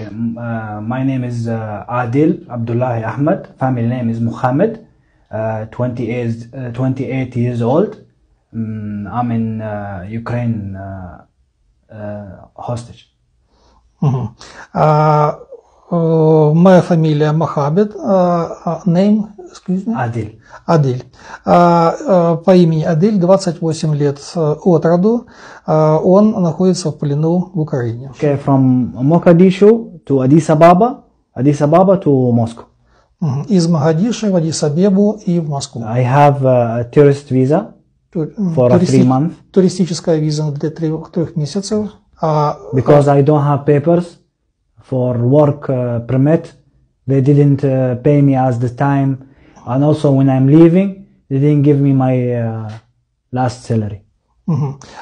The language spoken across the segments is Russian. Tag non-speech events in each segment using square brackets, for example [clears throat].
Uh, my name is uh, Adil Abdullahi Ahmed. Family name is Muhammad. Uh, 20 28 years old. Um, I'm in Ukraine hostage. Mm -hmm. Э, моя фамилия Мохаммед, а, а, name, excuse me? Adil. Адель. А, а, по имени Адель, 28 лет от роду. Он находится в плену в Украине. Okay, from Mogadishu to Addis Ababa, Addis Ababa to Moscow. Мгм. Из Магадиши в Адис-Абебу и в Москву. I have uh, a tourist visa for туристи- three month Туристическая виза для трех, трех месяцев. А, because I don't have papers for work uh, permit. They didn't uh, pay me as the time, and also when I'm leaving, they didn't give me my uh, last salary.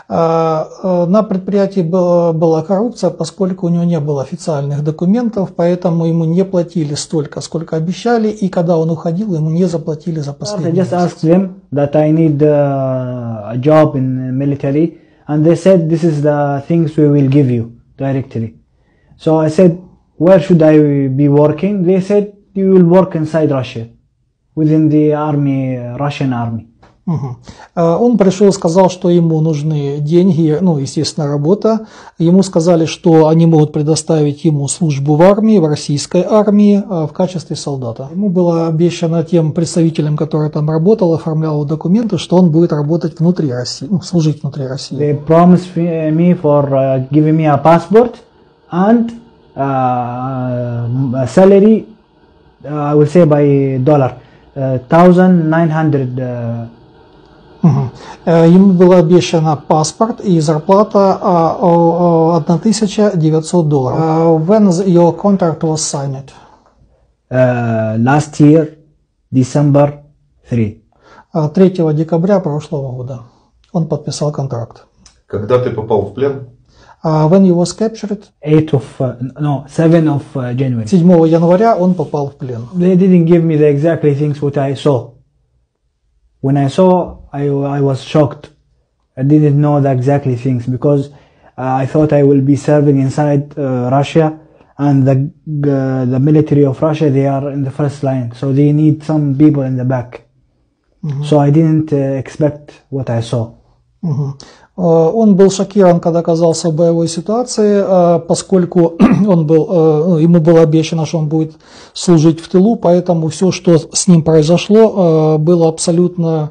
А, э, На предприятии была, была коррупция, поскольку у него не было официальных документов, поэтому ему не платили столько, сколько обещали, и когда он уходил, ему не заплатили за I последний just месяц. asked them that I need uh, a job in military, and they said this is the things we will give you directly. So I said, where should I be working? They said you will work inside Russia, within the army, Russian army. А, Он пришел сказал, что ему нужны деньги, ну, естественно, работа. Ему сказали, что они могут предоставить ему службу в армии, в российской армии а, в качестве солдата. Ему было обещано тем представителям, который там работал, оформлял документы, что он будет работать внутри России, ну, служить внутри России. They promised me me for uh, giving me a passport and uh, a salary, uh, I will say by dollar, uh, 1900 uh, Мгм. Э, Ему было обещано паспорт и зарплата а, о- о 1900 долларов. А, When your contract was signed? uh, last year, December 3. А, 3 декабря прошлого года он подписал контракт. Когда ты попал в плен? А, When he was captured, 8 of, uh, no, 7 of uh, January. 7 января он попал в плен. They didn't give me the exactly things what I saw. When I saw, I, I was shocked. I didn't know the exactly things because uh, I thought I will be serving inside uh, Russia and the, uh, the military of Russia, they are in the first line. So they need some people in the back. So I didn't uh, expect what I saw. Э, Он был шокирован, когда оказался в боевой ситуации, э, поскольку [clears throat] он был, э, ну, ему было обещано, что он будет служить в тылу, поэтому все, что с ним произошло, было абсолютно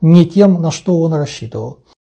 не тем, на что он рассчитывал.